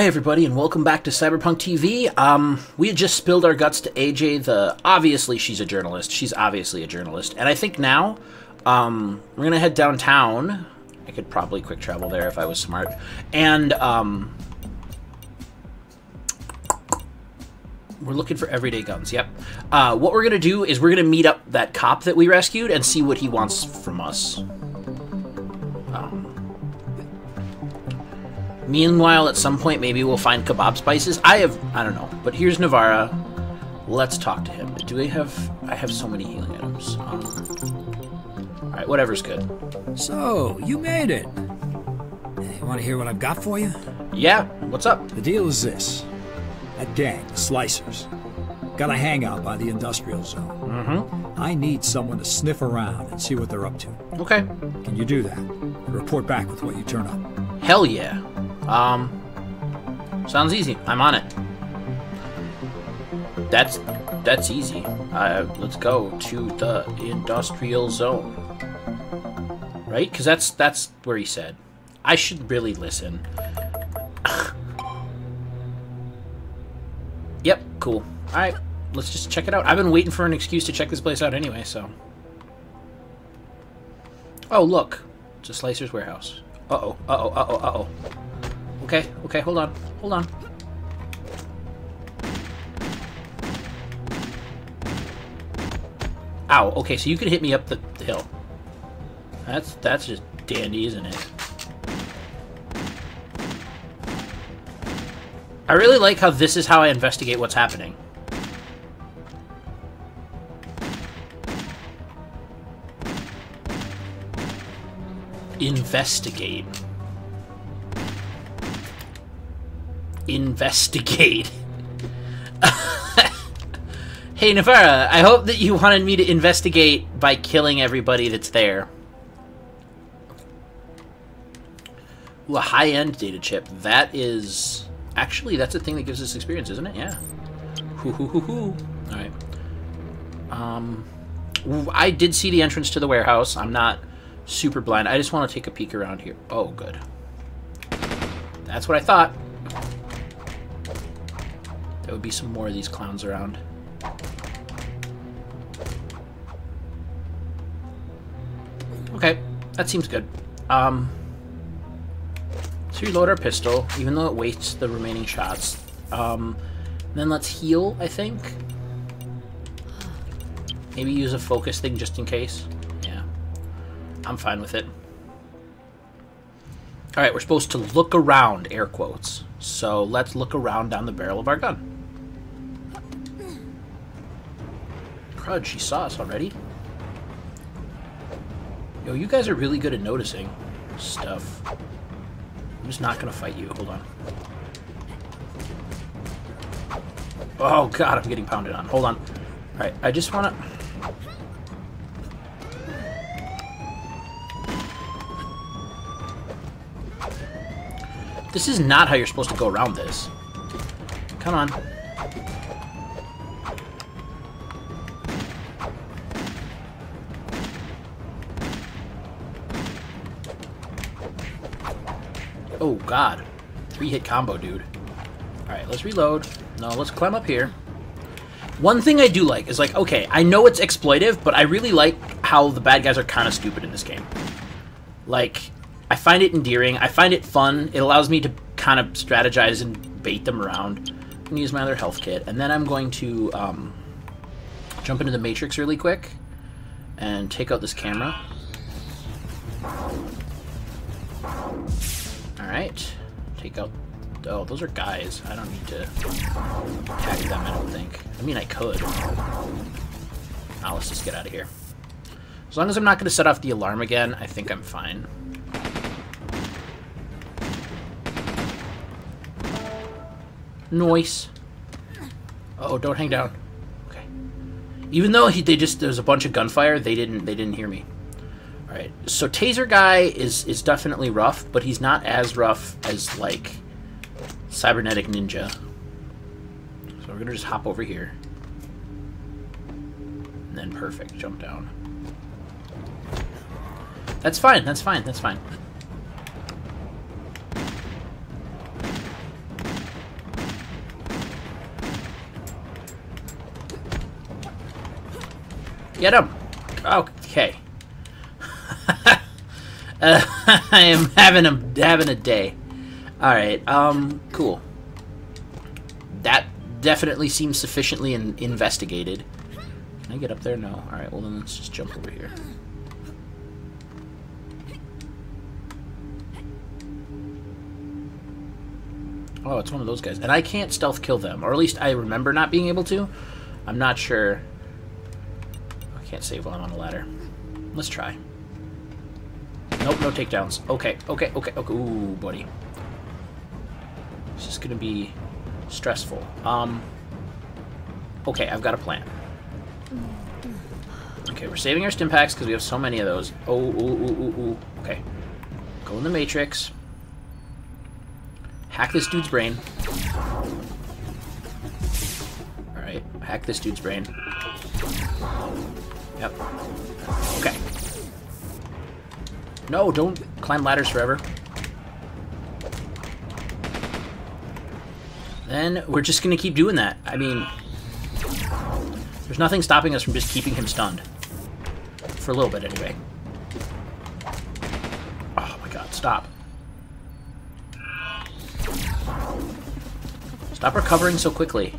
Hey everybody, and welcome back to Cyberpunk TV. Um, we had just spilled our guts to AJ. The obviously she's a journalist. She's obviously a journalist, and I think now, um, we're gonna head downtown. I could probably quick travel there if I was smart, and um, we're looking for everyday guns. Yep. Uh, what we're gonna do is we're gonna meet up that cop that we rescued and see what he wants from us. Um, Meanwhile, at some point, maybe we'll find kebab spices. I have, I don't know. But here's Navarro. Let's talk to him. Do we have, I have so many healing items. Um, all right, whatever's good. So, you made it. You want to hear what I've got for you? Yeah, what's up? The deal is this. That gang, the Slicers, got a hangout by the industrial zone. Mm-hmm. I need someone to sniff around and see what they're up to. Okay. Can you do that? And report back with what you turn up. Hell yeah. Um, sounds easy. I'm on it. That's that's easy. Uh, let's go to the industrial zone. Right? Because that's that's where he said. I should really listen. yep, cool. All right, let's just check it out. I've been waiting for an excuse to check this place out anyway, so. Oh, look. It's a Slicer's warehouse. Uh-oh, uh-oh, uh-oh, uh-oh. Okay, okay, hold on. Hold on. Ow, okay, so you can hit me up the, the hill. That's that's just dandy, isn't it? I really like how this is how I investigate what's happening. Investigate. Investigate. hey, Navarro, I hope that you wanted me to investigate by killing everybody that's there. Ooh, a high-end data chip. That is... Actually, that's a thing that gives us experience, isn't it? Yeah. Hoo hoo hoo hoo. Alright. Um... I did see the entrance to the warehouse. I'm not super blind. I just want to take a peek around here. Oh, good. That's what I thought. There would be some more of these clowns around. Okay, that seems good. Um, so reload our pistol, even though it wastes the remaining shots. Um, then let's heal, I think. Maybe use a focus thing just in case. Yeah, I'm fine with it. Alright, we're supposed to look around, air quotes. So let's look around down the barrel of our gun. Crud, she saw us already. Yo, you guys are really good at noticing stuff. I'm just not gonna fight you. Hold on. Oh god, I'm getting pounded on. Hold on. Alright, I just wanna... This is not how you're supposed to go around this. Come on. Oh, God. Three-hit combo, dude. Alright, let's reload. No, let's climb up here. One thing I do like is, like, okay, I know it's exploitive, but I really like how the bad guys are kind of stupid in this game. Like, I find it endearing. I find it fun. It allows me to kind of strategize and bait them around. I'm going to use my other health kit. And then I'm going to um, jump into the Matrix really quick and take out this camera. Alright. Take out... Oh, those are guys. I don't need to attack them, I don't think. I mean, I could. Now let's just get out of here. As long as I'm not going to set off the alarm again, I think I'm fine. Noise. Oh, don't hang down. Okay. Even though he, they just there's a bunch of gunfire, they didn't they didn't hear me. All right, so Taser Guy is is definitely rough, but he's not as rough as like Cybernetic Ninja. So we're gonna just hop over here, and then perfect, jump down. That's fine. That's fine. That's fine. Get him! Oh, uh, I am having a having a day. All right. Um. Cool. That definitely seems sufficiently in investigated. Can I get up there? No. All right. Well, then let's just jump over here. Oh, it's one of those guys. And I can't stealth kill them. Or at least I remember not being able to. I'm not sure. I can't save while I'm on a ladder. Let's try. Nope, no takedowns. Okay, okay, okay, okay. Ooh, buddy. This is gonna be stressful. Um. Okay, I've got a plan. Okay, we're saving our stim packs because we have so many of those. Oh, ooh, ooh, ooh, ooh. Okay. Go in the matrix. Hack this dude's brain. Alright, hack this dude's brain. Yep. No, don't climb ladders forever. Then we're just gonna keep doing that. I mean, there's nothing stopping us from just keeping him stunned. For a little bit, anyway. Oh my god, stop. Stop recovering so quickly.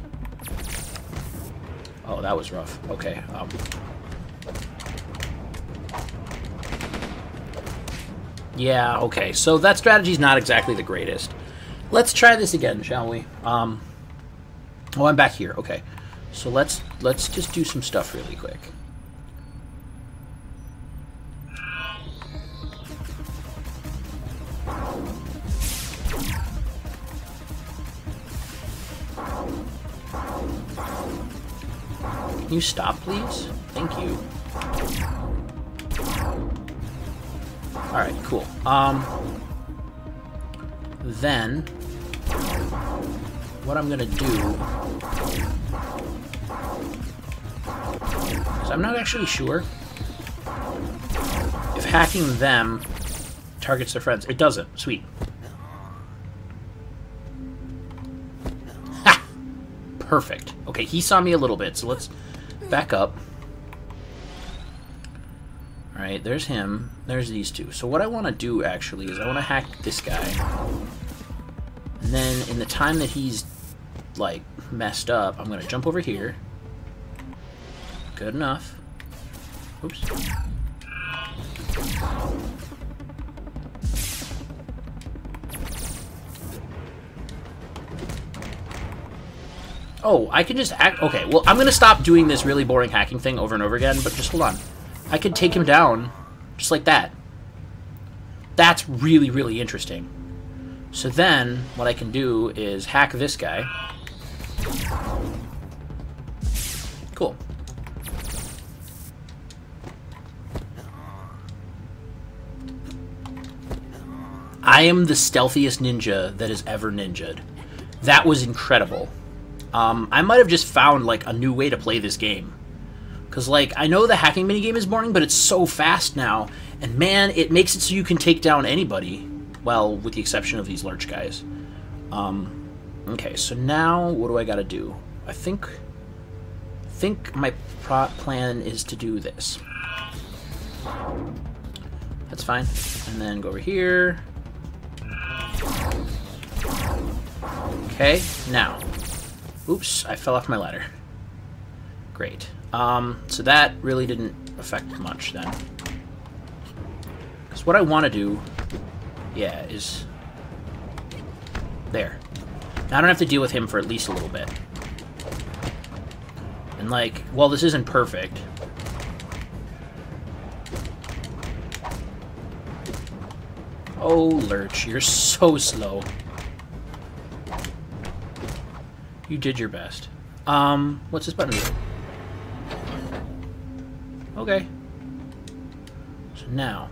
Oh, that was rough. Okay. Um. Yeah, okay. So that strategy's not exactly the greatest. Let's try this again, shall we? Um. Oh, I'm back here. Okay. So let's let's just do some stuff really quick. Can you stop, please? Thank you. Alright, cool. Um, then, what I'm gonna do is I'm not actually sure if hacking them targets their friends. It doesn't. Sweet. Ha! Perfect. Okay, he saw me a little bit, so let's back up. Alright, there's him. There's these two. So what I want to do, actually, is I want to hack this guy. And then, in the time that he's, like, messed up, I'm going to jump over here. Good enough. Oops. Oh, I can just act... Okay, well, I'm going to stop doing this really boring hacking thing over and over again, but just hold on. I could take him down just like that. That's really, really interesting. So then, what I can do is hack this guy. Cool. I am the stealthiest ninja that has ever ninjaed. That was incredible. Um, I might have just found, like, a new way to play this game. Because, like, I know the hacking minigame is boring, but it's so fast now. And, man, it makes it so you can take down anybody. Well, with the exception of these large guys. Um, okay, so now what do I got to do? I think... I think my plan is to do this. That's fine. And then go over here. Okay, now. Oops, I fell off my ladder. Great. Um, so that really didn't affect much then. Because what I want to do, yeah, is... There. Now I don't have to deal with him for at least a little bit. And like, well, this isn't perfect. Oh, Lurch, you're so slow. You did your best. Um, what's this button do? Okay. So now...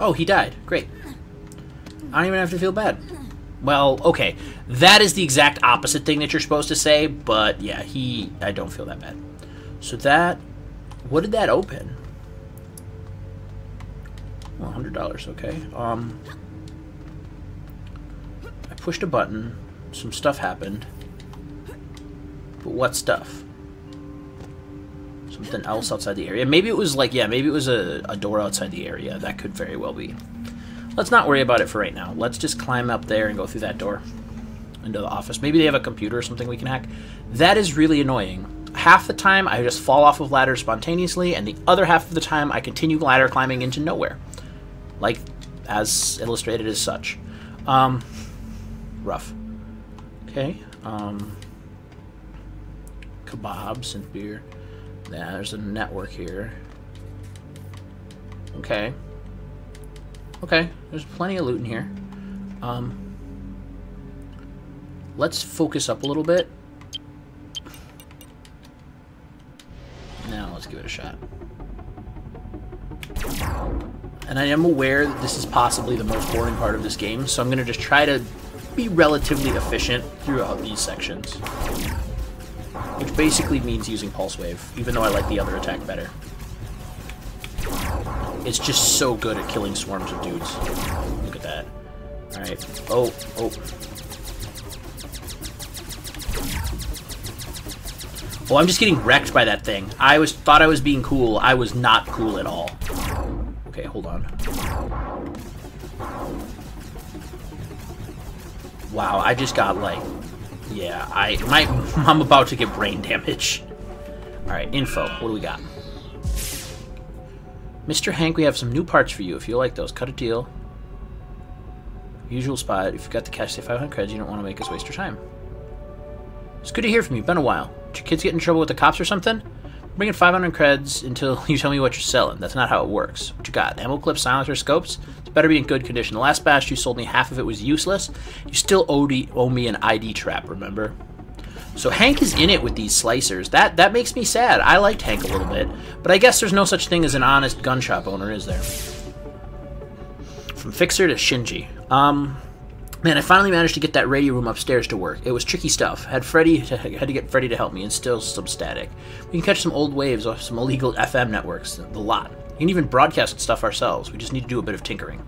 Oh, he died. Great. I don't even have to feel bad. Well, okay. That is the exact opposite thing that you're supposed to say, but yeah, he... I don't feel that bad. So that... What did that open? $100, okay. Um, I pushed a button, some stuff happened. But what stuff? Something else outside the area. Maybe it was like, yeah, maybe it was a, a door outside the area. That could very well be. Let's not worry about it for right now. Let's just climb up there and go through that door into the office. Maybe they have a computer or something we can hack. That is really annoying. Half the time I just fall off of ladders spontaneously, and the other half of the time I continue ladder climbing into nowhere. Like as illustrated as such. Um, rough. Okay. Um, kebabs and beer. Yeah, there's a network here. Okay. Okay, there's plenty of loot in here. Um, let's focus up a little bit. Now let's give it a shot. And I am aware that this is possibly the most boring part of this game, so I'm going to just try to be relatively efficient throughout these sections. Which basically means using Pulse Wave, even though I like the other attack better. It's just so good at killing swarms of dudes. Look at that. Alright. Oh, oh. Oh, I'm just getting wrecked by that thing. I was thought I was being cool. I was not cool at all. Okay, hold on. Wow, I just got like... Yeah, I... My, I'm about to get brain damage. Alright, info. What do we got? Mr. Hank, we have some new parts for you. If you like those, cut a deal. Usual spot. If you got the cash, say 500 creds. You don't want to make us waste your time. It's good to hear from you. Been a while. Did your kids get in trouble with the cops or something? Bring in 500 creds until you tell me what you're selling. That's not how it works. What you got? Ammo clips, silencer, scopes? It's better be in good condition. The last batch you sold me, half of it was useless. You still owe me an ID trap, remember? So Hank is in it with these slicers. That that makes me sad. I liked Hank a little bit. But I guess there's no such thing as an honest gun shop owner, is there? From Fixer to Shinji. Um, man, I finally managed to get that radio room upstairs to work. It was tricky stuff. Had Freddy had to get Freddy to help me, and still some static. We can catch some old waves off some illegal FM networks, the lot. We can even broadcast stuff ourselves. We just need to do a bit of tinkering.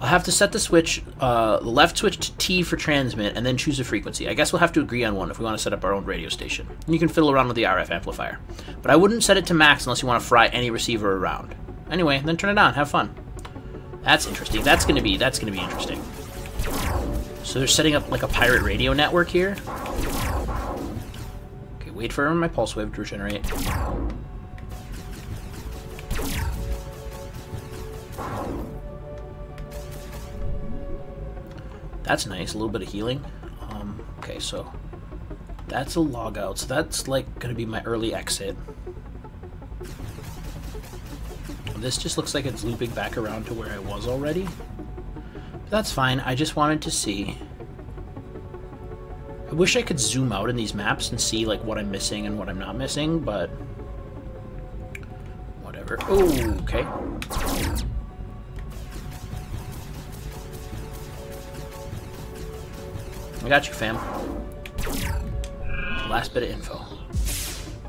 I'll have to set the switch, uh, the left switch to T for transmit, and then choose a frequency. I guess we'll have to agree on one if we want to set up our own radio station. And you can fiddle around with the RF amplifier. But I wouldn't set it to max unless you want to fry any receiver around. Anyway, then turn it on. Have fun. That's interesting. That's gonna be that's gonna be interesting. So they're setting up like a pirate radio network here. Okay, wait for my pulse wave to regenerate. That's nice, a little bit of healing. Um, okay, so that's a logout. So that's like to be my early exit. This just looks like it's looping back around to where I was already. That's fine. I just wanted to see. I wish I could zoom out in these maps and see like what I'm missing and what I'm not missing, but whatever. Oh, okay. I got you, fam. Last bit of info.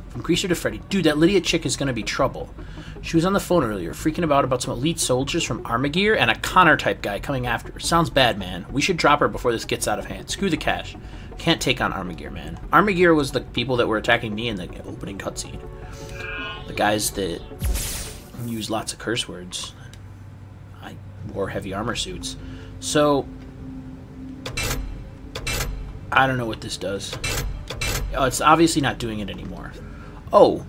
From Greaser to Freddy. Dude, that Lydia chick is gonna be trouble. She was on the phone earlier, freaking about about some elite soldiers from Armagear and a Connor type guy coming after her. Sounds bad, man. We should drop her before this gets out of hand. Screw the cash. Can't take on Armagear, man. Armagear was the people that were attacking me in the opening cutscene. The guys that use lots of curse words. I wore heavy armor suits. So, I don't know what this does. Oh, it's obviously not doing it anymore. Oh.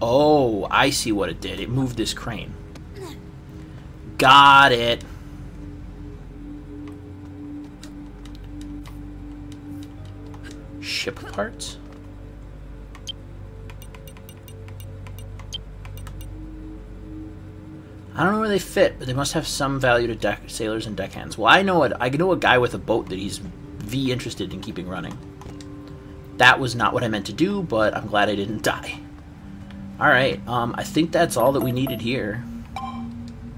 Oh, I see what it did. It moved this crane. Got it. Ship parts? I don't know where they fit, but they must have some value to deck sailors and deckhands. Well, I know it. I know a guy with a boat that he's V interested in keeping running. That was not what I meant to do, but I'm glad I didn't die. Alright, um, I think that's all that we needed here. I'm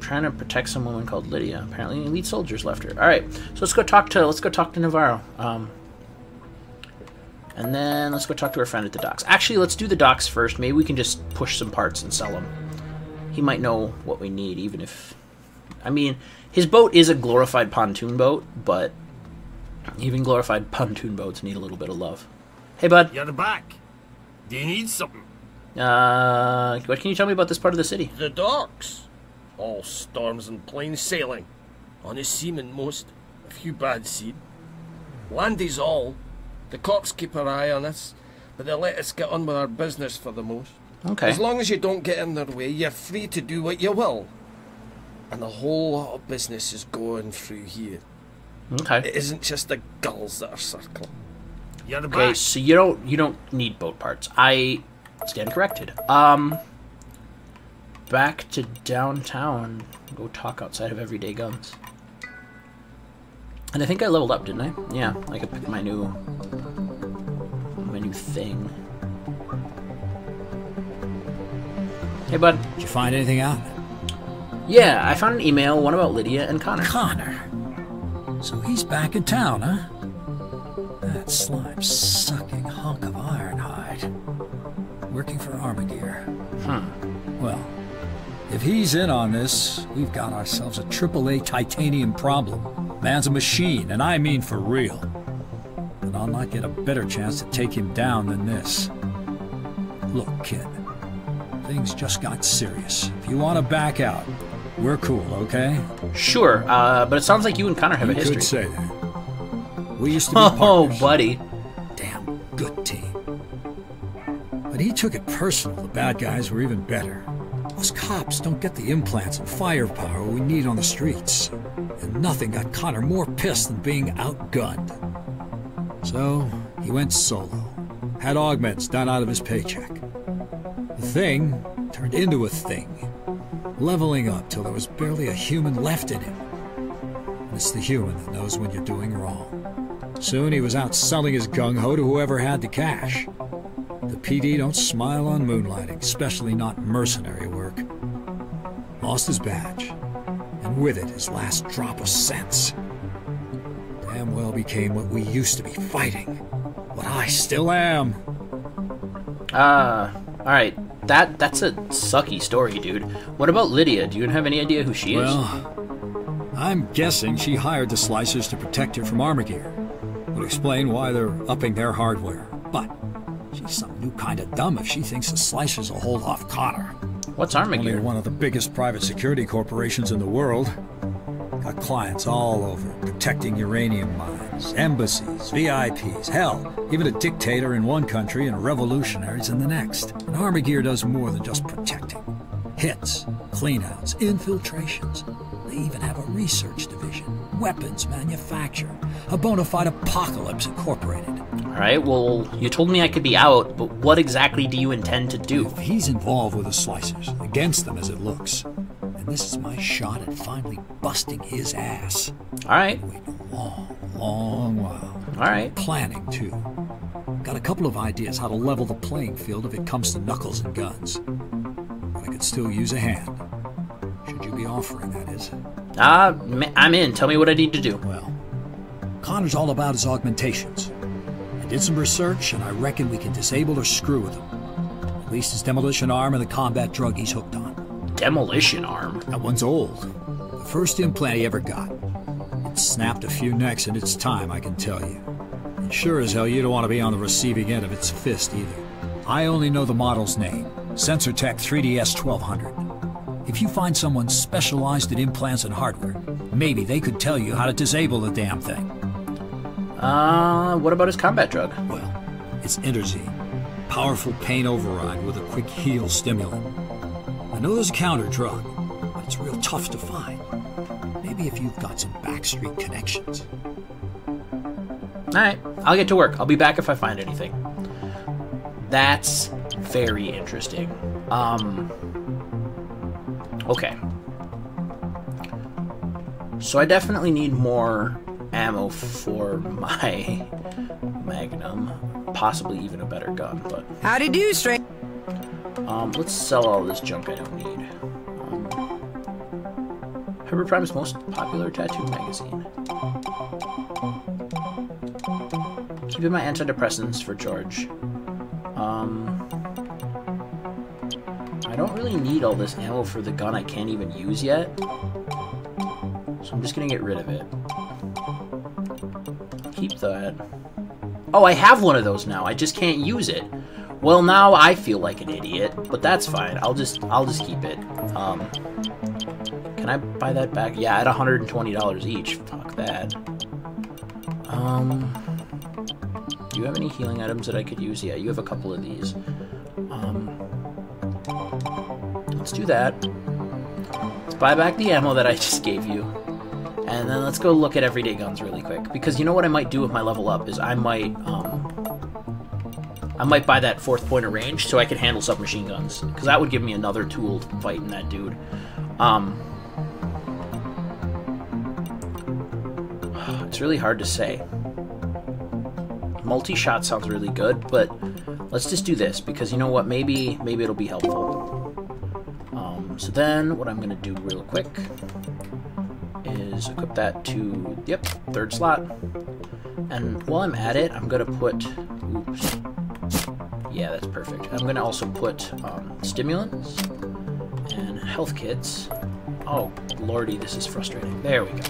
trying to protect some woman called Lydia. Apparently elite soldiers left her. Alright, so let's go talk to let's go talk to Navarro. Um, and then let's go talk to our friend at the docks. Actually, let's do the docks first. Maybe we can just push some parts and sell them. He might know what we need, even if I mean, his boat is a glorified pontoon boat, but even glorified pontoon boats need a little bit of love. Hey, bud. You're back. Do you need something? Uh, what can you tell me about this part of the city? The docks. All storms and plain sailing. Honest seamen most. A few bad seed. Land is all. The cops keep an eye on us, but they let us get on with our business for the most. Okay. As long as you don't get in their way, you're free to do what you will. And the whole lot of business is going through here. Okay. It isn't just the gulls that are circling. You're Okay, back. so you don't you don't need boat parts. I stand corrected. Um, back to downtown. Go talk outside of Everyday Guns. And I think I leveled up, didn't I? Yeah, I could pick my new my new thing. Hey, bud. Did you find anything out? Yeah, I found an email, one about Lydia and Connor. Connor. So he's back in town, huh? That slime sucking hunk of Ironhide. Working for Armagear. Hmm. Well, if he's in on this, we've got ourselves a AAA titanium problem. Man's a machine, and I mean for real. And I'll not get a better chance to take him down than this. Look, kid. Things just got serious. If you want to back out, we're cool, okay? Sure, uh, but it sounds like you and Connor have You a history. could say that. We used to be Oh, buddy. Damn good team. But he took it personal. The bad guys were even better. Those cops don't get the implants and firepower we need on the streets. And nothing got Connor more pissed than being outgunned. So, he went solo. Had augments done out of his paycheck. The thing turned into a thing. Leveling up till there was barely a human left in him. And it's the human that knows when you're doing wrong. Soon he was out selling his gung ho to whoever had the cash. The PD don't smile on moonlighting, especially not mercenary work. Lost his badge, and with it his last drop of sense. Damn well became what we used to be fighting. What I still am. Uh, alright. That that's a sucky story, dude. What about Lydia? Do you have any idea who she is? Well, I'm guessing she hired the Slicers to protect her from Armagear. Would explain why they're upping their hardware. But she's some new kind of dumb if she thinks the Slicers will hold off Connor. What's Only Armagear? one of the biggest private security corporations in the world. Got clients all over, protecting uranium mines, embassies, VIPs, hell, even a dictator in one country and revolutionaries in the next. And Armagear does more than just protecting. Hits, cleanouts, infiltrations. They even have a research division, weapons manufacture, a bona fide apocalypse incorporated. Alright, well, you told me I could be out, but what exactly do you intend to do? If he's involved with the Slicers, against them as it looks, then this is my shot at finally busting his ass. Alright, Waiting a long, long while. alright. Planning, too. Got a couple of ideas how to level the playing field if it comes to knuckles and guns. But I could still use a hand. Should you be offering, that is. Ah, ma- I'm in. Tell me what I need to do. Well, Connor's all about his augmentations. I did some research, and I reckon we can disable or screw with him. At least his demolition arm and the combat drug he's hooked on. Demolition arm. That one's old. The first implant he ever got. It snapped a few necks in its time, I can tell you. And sure as hell you don't want to be on the receiving end of its fist either. I only know the model's name. SensorTech 3DS 1200. If you find someone specialized in implants and hardware, maybe they could tell you how to disable the damn thing. Uh, what about his combat drug? Well, it's Interzine. Powerful pain override with a quick heal stimulant. I know there's a counter drug, but it's real tough to find. Maybe if you've got some backstreet connections. Alright, I'll get to work. I'll be back if I find anything. That's very interesting. Um. Okay. So I definitely need more ammo for my Magnum. Possibly even a better gun, but. How Howdy do, straight. Um, let's sell all this junk I don't need. Um, Harbor Prime's most popular tattoo magazine. Keeping my antidepressants for George. Um, don't really need all this ammo for the gun I can't even use yet. So I'm just gonna get rid of it. Keep that. Oh, I have one of those now. I just can't use it. Well, now I feel like an idiot, but that's fine. I'll just I'll just keep it. Um, can I buy that back? Yeah, at $120 each. Fuck that. Um, do you have any healing items that I could use? Yeah, you have a couple of these. Um, let's do that. Let's buy back the ammo that I just gave you. And then let's go look at everyday guns really quick. Because you know what I might do with my level up is I might, um, I might buy that fourth point of range so I can handle submachine guns. Because that would give me another tool fighting that dude. Um, it's really hard to say. Multi-shot sounds really good, but let's just do this because you know what? Maybe maybe it'll be helpful. So then, what I'm gonna do real quick is equip that to yep third slot. And while I'm at it, I'm gonna put. Oops. Yeah, that's perfect. I'm gonna also put um, stimulants and health kits. Oh, lordy, this is frustrating. There we go.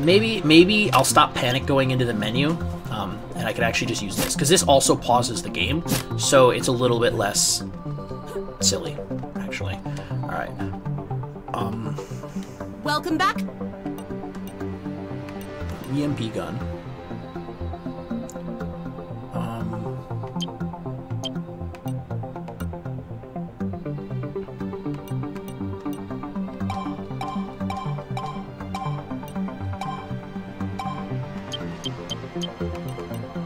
Maybe, maybe I'll stop panic going into the menu, um, and I can actually just use this because this also pauses the game, so it's a little bit less silly, actually. All right. Um, Welcome back. EMP gun. Um,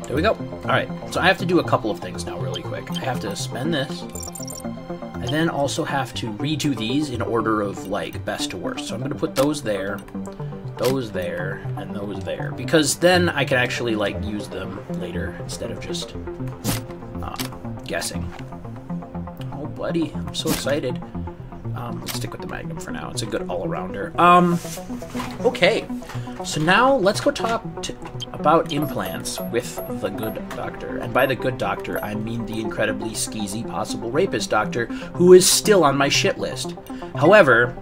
there we go. Alright, so I have to do a couple of things now really quick. I have to spend this. I then also have to redo these in order of, like, best to worst. So I'm going to put those there those there, and those there. Because then I can actually, like, use them later instead of just uh, guessing. Oh, buddy, I'm so excited. Um, let's stick with the Magnum for now. It's a good all-arounder. Um, okay. So now let's go talk to, about implants with the good doctor. And by the good doctor, I mean the incredibly skeezy possible rapist doctor who is still on my shit list. However,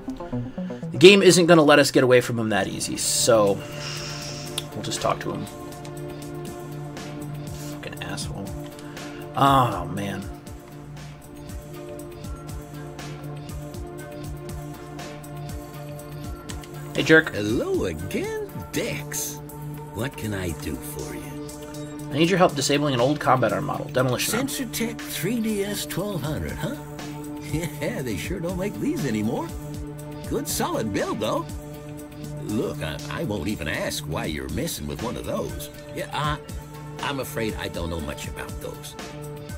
the game isn't going to let us get away from him that easy, so we'll just talk to him. Fucking asshole. Oh, man. Hey, jerk. Hello again, Dex. What can I do for you? I need your help disabling an old combat arm model. Demolition. SensorTech 3DS 1200, huh? Yeah, they sure don't make these anymore. Good solid build, though. Look, I, I won't even ask why you're messing with one of those. Yeah, I, I'm afraid I don't know much about those.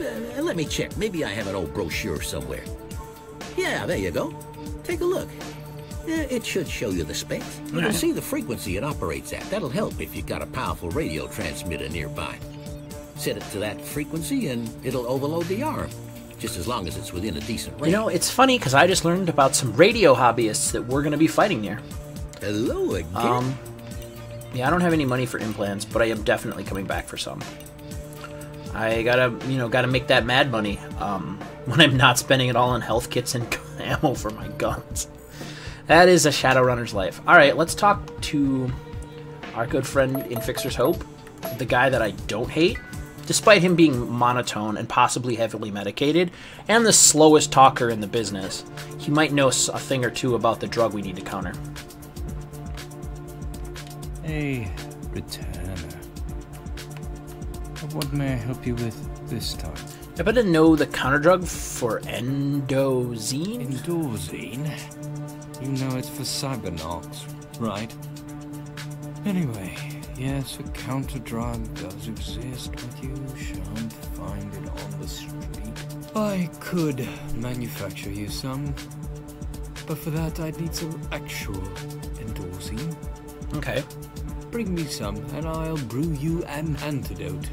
Uh, let me check. Maybe I have an old brochure somewhere. Yeah, there you go. Take a look. Yeah, it should show you the specs. You can see the frequency it operates at. That'll help if you've got a powerful radio transmitter nearby. Set it to that frequency and it'll overload the arm. Just as long as it's within a decent range. You know, it's funny because I just learned about some radio hobbyists that we're going to be fighting near. Hello again. Um, yeah, I don't have any money for implants, but I am definitely coming back for some. I gotta, you know, gotta make that mad money um, when I'm not spending it all on health kits and ammo for my guns. That is a Shadowrunner's life. All right, let's talk to our good friend in Fixer's Hope, the guy that I don't hate, despite him being monotone and possibly heavily medicated, and the slowest talker in the business. He might know a thing or two about the drug we need to counter. A returner. What may I help you with this time? I better know the counter drug for endozine. Endozine? You know it's for cybernauts, right? Anyway, yes, a counter drug does exist, but you shan't find it on the street. I could manufacture you some, but for that I'd need some actual endozine. Okay. Bring me some, and I'll brew you an antidote.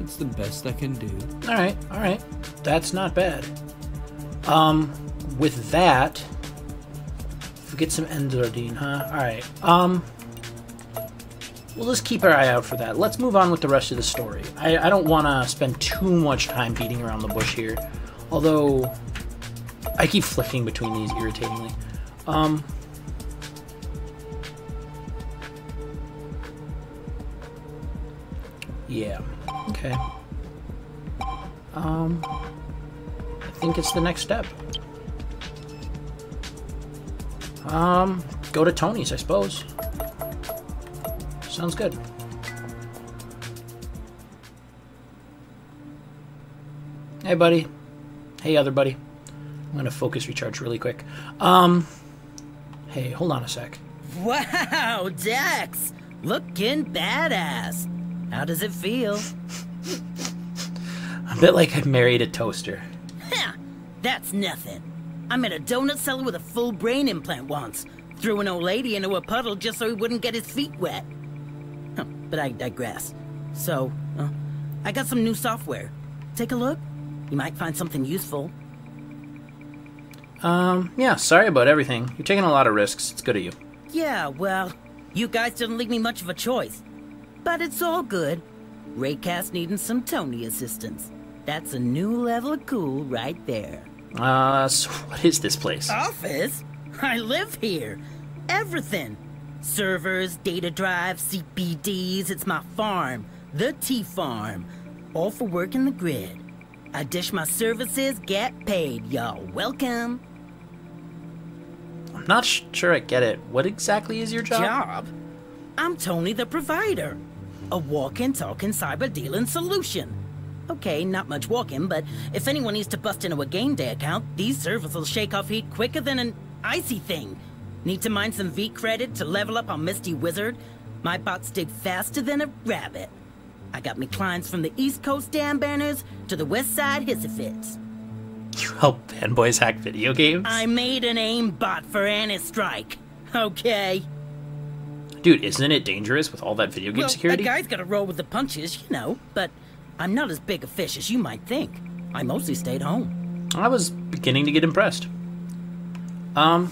It's the best I can do. All right, all right. That's not bad. Um, with that, Get some Enzardine, huh? Alright, um... We'll just keep our eye out for that. Let's move on with the rest of the story. I, I don't want to spend too much time beating around the bush here. Although, I keep flicking between these irritatingly. Um... Yeah. Okay. Um... I think it's the next step. Um, go to Tony's, I suppose. Sounds good. Hey, buddy. Hey, other buddy. I'm gonna focus recharge really quick. Um, hey, hold on a sec. Wow, Dex! Looking badass. How does it feel? A bit like I married a toaster. That's nothing. I met a donut seller with a full brain implant once. Threw an old lady into a puddle just so he wouldn't get his feet wet. Huh, but I digress. So, uh, I got some new software. Take a look. You might find something useful. Um, yeah, sorry about everything. You're taking a lot of risks. It's good of you. Yeah, well, you guys didn't leave me much of a choice. But it's all good. Raycast needing some Tony assistance. That's a new level of cool right there. Uh, so what is this place? Office? I live here. Everything. Servers, data drives, CPDs. It's my farm. The T Farm. All for working the grid. I dish my services, get paid. Y'all welcome. I'm not sure I get it. What exactly is your job? Job? I'm Tony the Provider. A walking, talking cyber dealing solution. Okay, not much walking, but if anyone needs to bust into a game day account, these servers will shake off heat quicker than an icy thing. Need to mine some V credit to level up on Misty Wizard? My bots dig faster than a rabbit. I got me clients from the East Coast Dam Banners to the West Side Hissifits. You help fanboys hack video games? I made an aim bot for Strike. Okay. Dude, isn't it dangerous with all that video game well, security? a guy's gotta roll with the punches, you know, but I'm not as big a fish as you might think. I mostly stayed home. I was beginning to get impressed. Um,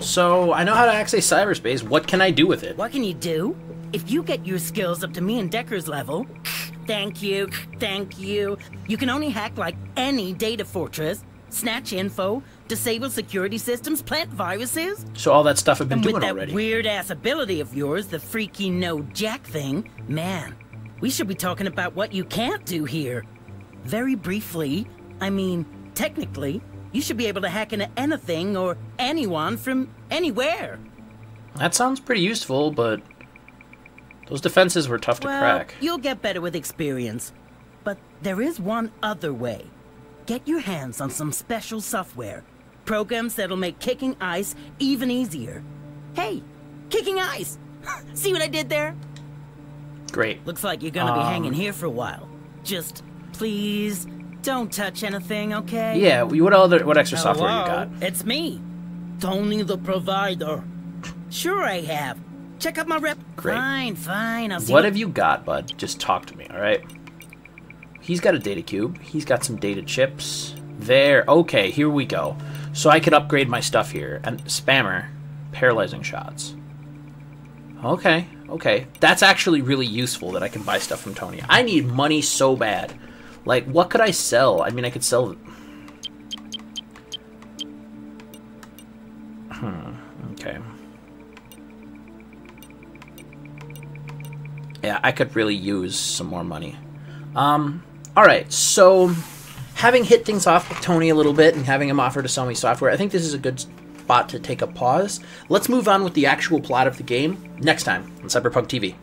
so I know how to access cyberspace. What can I do with it? What can you do? If you get your skills up to me and Decker's level, thank you, thank you. You can only hack like any data fortress, snatch info, disable security systems, plant viruses. So all that stuff I've been And doing with that already. weird ass ability of yours, the freaky no jack thing, man, we should be talking about what you can't do here. Very briefly, I mean, technically, you should be able to hack into anything or anyone from anywhere. That sounds pretty useful, but those defenses were tough to well, crack. you'll get better with experience. But there is one other way. Get your hands on some special software. Programs that'll make kicking ice even easier. Hey, kicking ice! See what I did there? Great. Looks like you're gonna be Um, hanging here for a while. Just, please, don't touch anything, okay? Yeah, what other what extra software you got? It's me, Tony the Provider. Sure I have. Check out my rep. Great. Fine, fine. I'll see What have you got, bud? Just talk to me, all right? He's got a data cube. He's got some data chips. There. Okay, here we go. So I could upgrade my stuff here. And spammer, paralyzing shots. Okay, okay. That's actually really useful that I can buy stuff from Tony. I need money so bad. Like, what could I sell? I mean, I could sell. Hmm. Okay. Yeah, I could really use some more money. Um, all right, so having hit things off with Tony a little bit and having him offer to sell me software, I think this is a good spot to take a pause. Let's move on with the actual plot of the game next time on Cyberpunk TV.